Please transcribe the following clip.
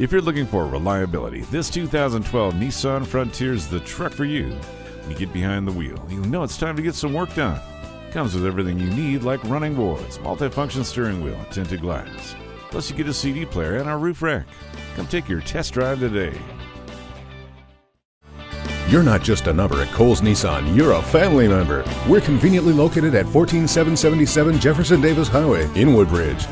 If you're looking for reliability, this 2012 Nissan Frontier is the truck for you. When you get behind the wheel, you know it's time to get some work done. Comes with everything you need like running boards, multifunction steering wheel, tinted glass. Plus you get a CD player and a roof rack. Come take your test drive today. You're not just a number at Cowles Nissan, you're a family member. We're conveniently located at 14777 Jefferson Davis Highway in Woodbridge.